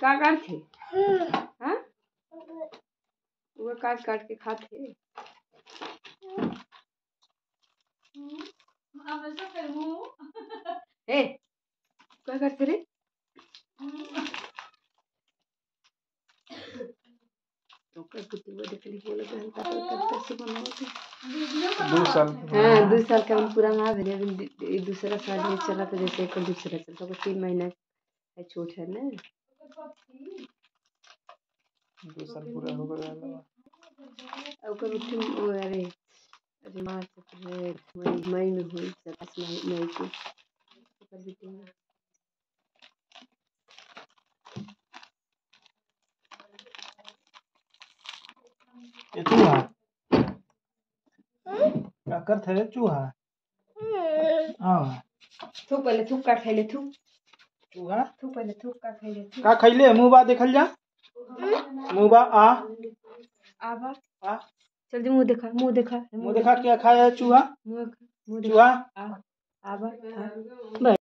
का काट थे हाँ? वो काट काट के खाते ए क्या करते रे? तो का कुत्ते वो देखली बोले बहन का करते से बनाओगे? दो साल। हाँ। दो साल का हम पूरा ना भेले अभी दूसरा साल में चला तो जैसे एक दूसरा चलता तो तीन महीना छोट है ना? दो साल पूरा हो गया और कब तुम वो अरे अरे मार्च अप्रैल मई मई में हुई मई मई को। तीन ये चूहा। क्या करते रे चूहा? हाँ। थूक पहले थूक का खाइले थूक चूहा तू पहले थूक का खइले का खैले? मुँह बा देखल जा। मुँह बा आ। आबा आ। चल जी मुँह देखा मुँह देखा। मुँह देखा क्या खाया है चूहा? मुँह मुँह चूहा? आ आबा आ।